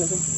লাগবে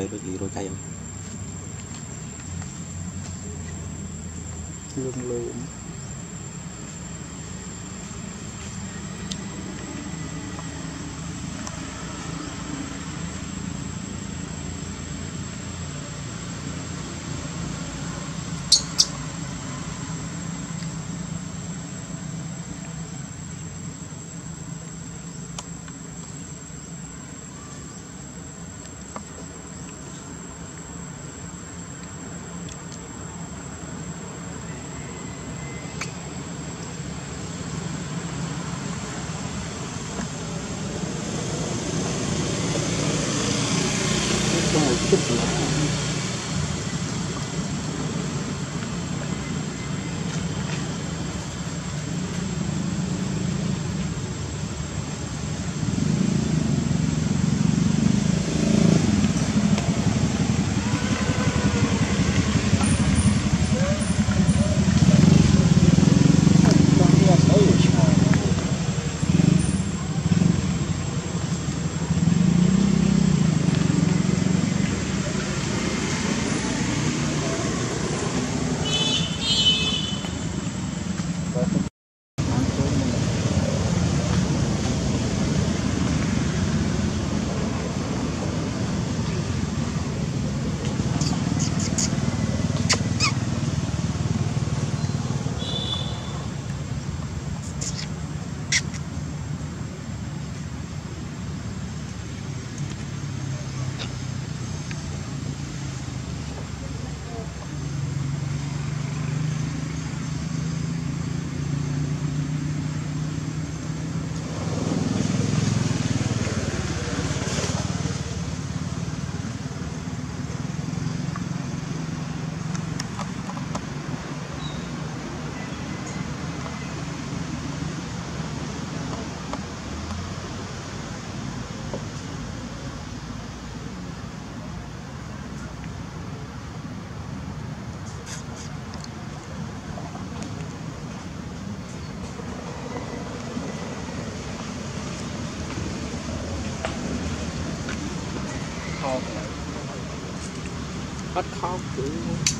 quay với chị rồi cay không? Lương lượng. 경우를캐 피. I'll.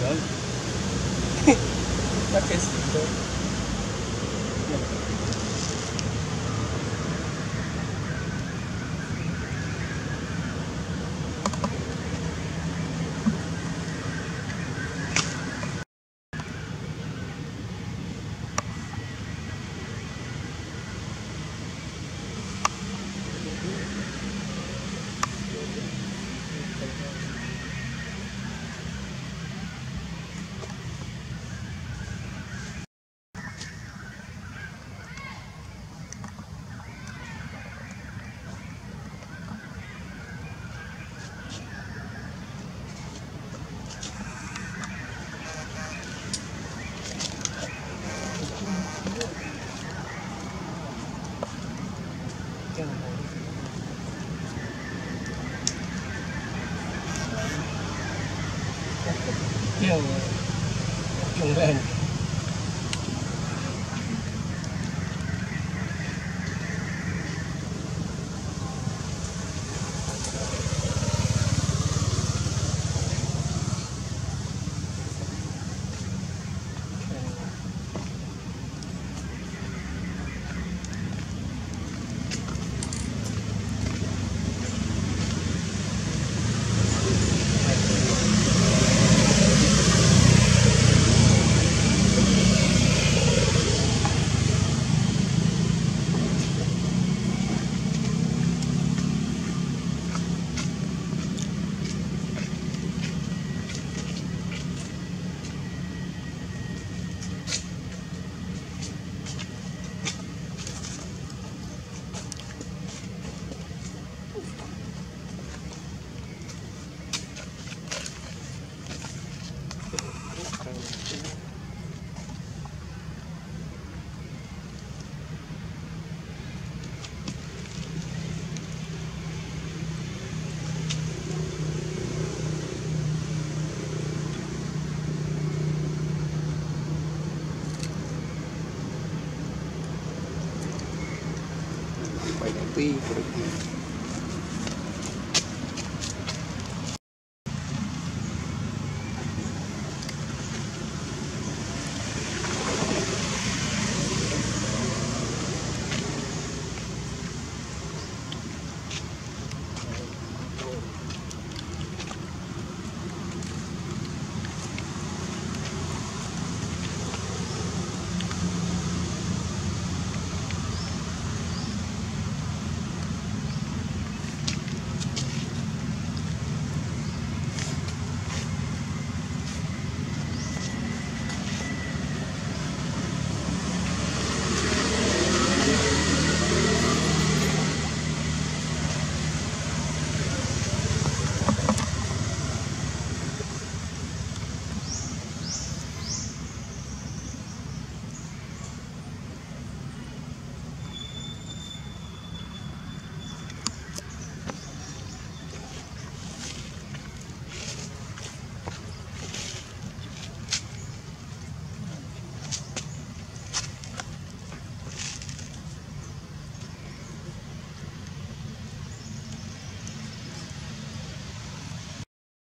does.